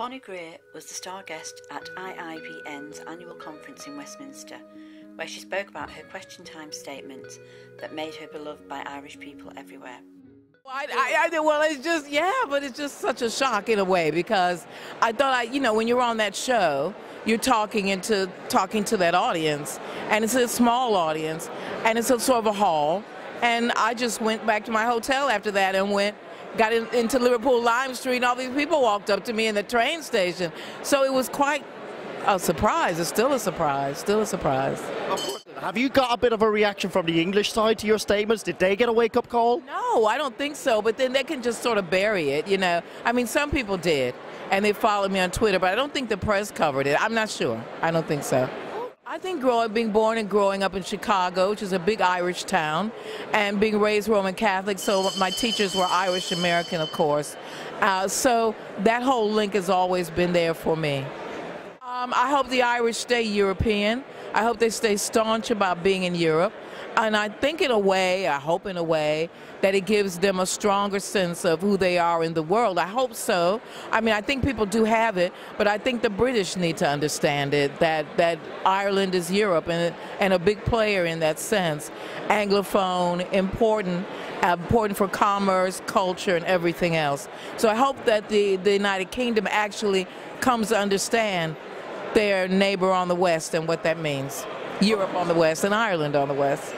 Bonnie Greer was the star guest at IIBN's annual conference in Westminster, where she spoke about her question time statement that made her beloved by Irish people everywhere. I, I, I, well, it's just, yeah, but it's just such a shock in a way because I thought, I, you know, when you're on that show, you're talking into talking to that audience, and it's a small audience, and it's a sort of a hall, and I just went back to my hotel after that and went got in, into Liverpool Lime Street, and all these people walked up to me in the train station. So it was quite a surprise. It's still a surprise. Still a surprise. Have you got a bit of a reaction from the English side to your statements? Did they get a wake up call? No, I don't think so. But then they can just sort of bury it, you know. I mean, some people did, and they followed me on Twitter, but I don't think the press covered it. I'm not sure. I don't think so. I think growing, being born and growing up in Chicago, which is a big Irish town, and being raised Roman Catholic, so my teachers were Irish American, of course. Uh, so that whole link has always been there for me. Um, I hope the Irish stay European. I hope they stay staunch about being in Europe. And I think in a way, I hope in a way, that it gives them a stronger sense of who they are in the world. I hope so. I mean, I think people do have it, but I think the British need to understand it that, that Ireland is Europe and, and a big player in that sense. Anglophone, important, uh, important for commerce, culture, and everything else. So I hope that the, the United Kingdom actually comes to understand their neighbor on the West and what that means. Europe on the West and Ireland on the West.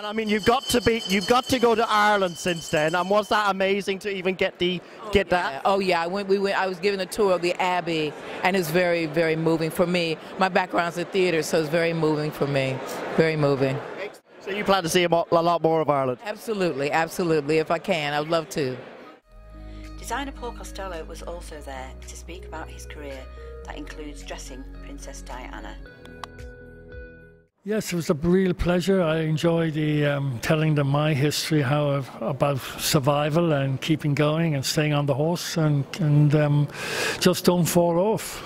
And I mean, you've got to be, you've got to go to Ireland since then. And was that amazing to even get the, oh, get yeah. that? Oh yeah, I went. We went. I was given a tour of the Abbey, and it's very, very moving for me. My background's in theater, so it's very moving for me. Very moving. So you plan to see a, mo- a lot more of Ireland? Absolutely, absolutely. If I can, I would love to. Designer Paul Costelloe was also there to speak about his career that includes dressing Princess Diana. Yes, it was a real pleasure. I enjoyed the, um, telling them my history, how I've, about survival and keeping going and staying on the horse, and, and um, just don't fall off,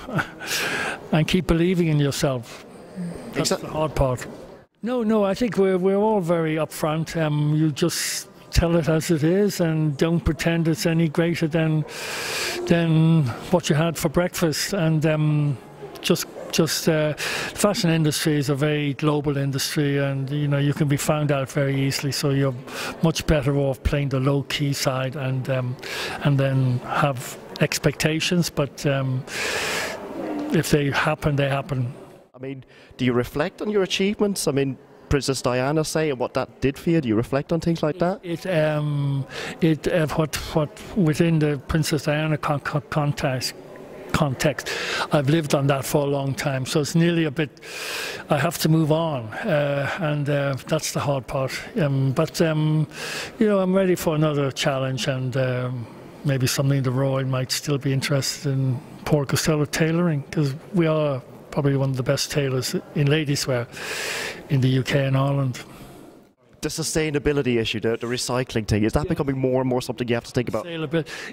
and keep believing in yourself. That's the hard part. No, no, I think we're we're all very upfront. Um, you just tell it as it is, and don't pretend it's any greater than than what you had for breakfast, and um, just just uh, fashion industry is a very global industry and you know you can be found out very easily so you're much better off playing the low key side and um, and then have expectations but um, if they happen they happen I mean do you reflect on your achievements I mean Princess Diana say and what that did for you? Do you reflect on things like that? It, um, it uh, what what within the Princess Diana con- con- context context. I've lived on that for a long time, so it's nearly a bit. I have to move on, uh, and uh, that's the hard part. Um, but um, you know, I'm ready for another challenge, and um, maybe something the Royal might still be interested in. Paul Costelloe tailoring, because we are probably one of the best tailors in ladies' wear in the UK and Ireland the sustainability issue, the, the recycling thing, is that yeah. becoming more and more something you have to think about?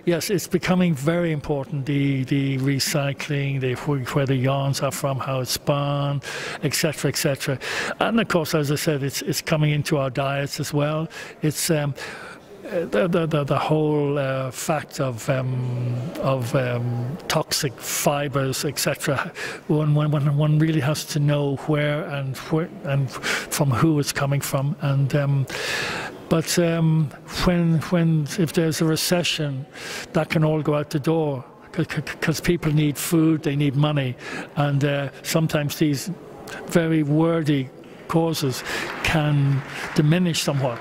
Yes, it's becoming very important. The the recycling, the where the yarns are from, how it's spun, etc., etc. And of course, as I said, it's it's coming into our diets as well. It's um, the, the, the, whole uh, fact of um, of um, toxic fibers, etc. One, one, one really has to know where and where and from who it's coming from. And um, but um, when when if there's a recession, that can all go out the door because people need food, they need money, and uh, sometimes these very worthy causes can diminish somewhat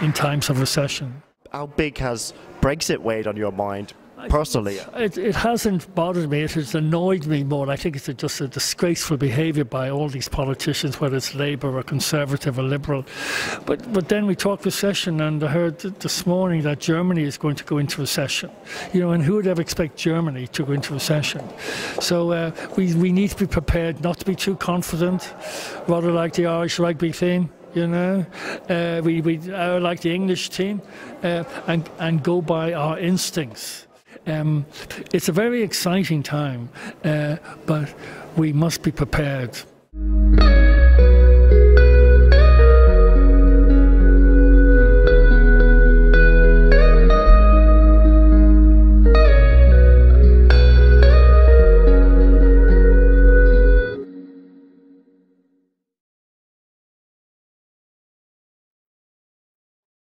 in times of recession. How big has Brexit weighed on your mind? Personally, it, it hasn't bothered me. It has annoyed me more. I think it's a, just a disgraceful behaviour by all these politicians, whether it's Labour or Conservative or Liberal. But but then we talk recession, and I heard this morning that Germany is going to go into recession. You know, and who would ever expect Germany to go into recession? So uh, we we need to be prepared, not to be too confident, rather like the Irish rugby team you know. Uh, we we uh, like the English team, uh, and and go by our instincts. Um, it's a very exciting time, uh, but we must be prepared.